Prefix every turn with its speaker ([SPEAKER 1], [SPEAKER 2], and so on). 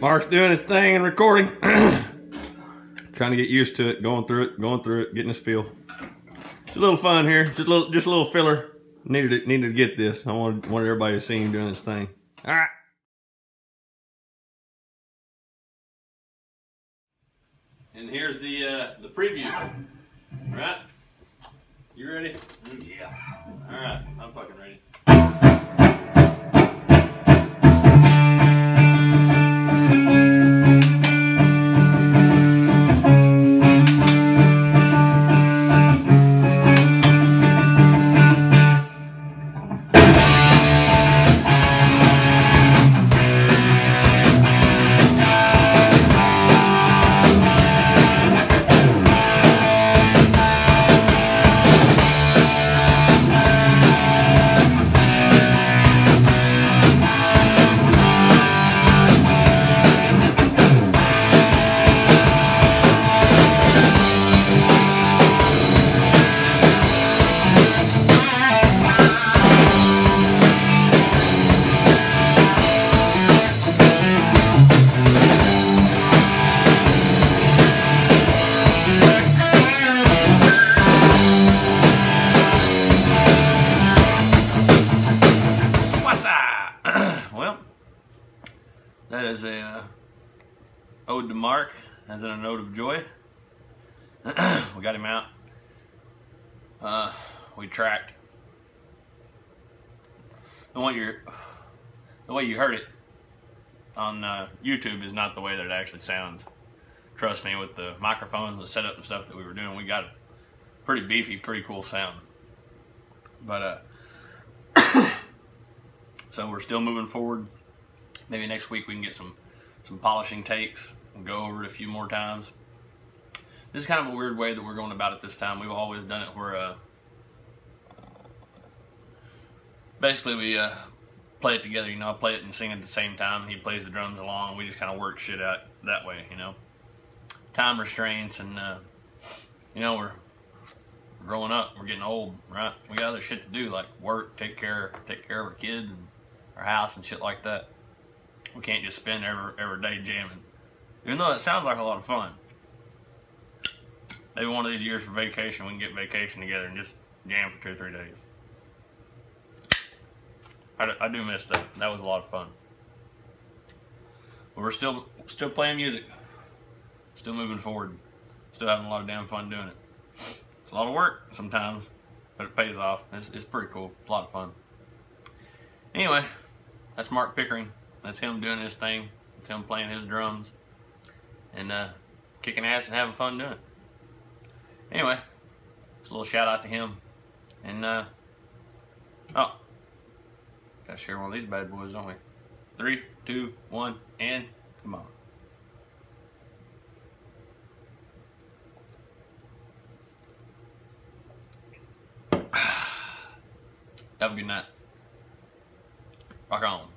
[SPEAKER 1] Mark's doing his thing and recording. Trying to get used to it, going through it, going through it, getting his feel. It's a little fun here, just a little, just a little filler. Needed to, needed to get this. I wanted, wanted everybody to see him doing his thing. All right. And here's the uh, the preview. All right. You ready?
[SPEAKER 2] Yeah.
[SPEAKER 1] All right. I'm fucking ready. Uh, ode to Mark, as in a note of joy. we got him out. Uh, we tracked. The way you the way you heard it on uh, YouTube is not the way that it actually sounds. Trust me, with the microphones and the setup and stuff that we were doing, we got a pretty beefy, pretty cool sound. But uh. So we're still moving forward. Maybe next week we can get some some polishing takes and go over it a few more times. This is kind of a weird way that we're going about it this time. We've always done it where uh, basically we uh, play it together. You know, I play it and sing at the same time, he plays the drums along. We just kind of work shit out that way. You know, time restraints and uh, you know we're growing up. We're getting old, right? We got other shit to do, like work, take care, take care of our kids and our house and shit like that. We can't just spend every every day jamming, even though it sounds like a lot of fun. Maybe one of these years for vacation, we can get vacation together and just jam for two or three days. I I do miss that. That was a lot of fun. But we're still still playing music, still moving forward, still having a lot of damn fun doing it. It's a lot of work sometimes, but it pays off. It's, it's pretty cool. It's a lot of fun. Anyway, that's Mark Pickering. That's him doing his thing. That's him playing his drums and uh, kicking ass and having fun doing it. Anyway, just a little shout out to him. And, uh, oh, gotta share one of these bad boys, don't we? Three, two, one, and come on. Have a good night. Rock on.